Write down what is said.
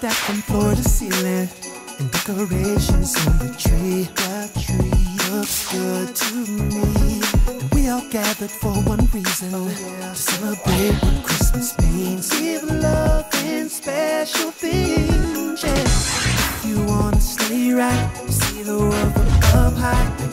that from floor to ceiling. And decorations on the tree. The tree looks good to me. And we all gathered for one reason. To celebrate what Christmas means. Give love and special things. Yeah. If you wanna stay right, see the world from up high.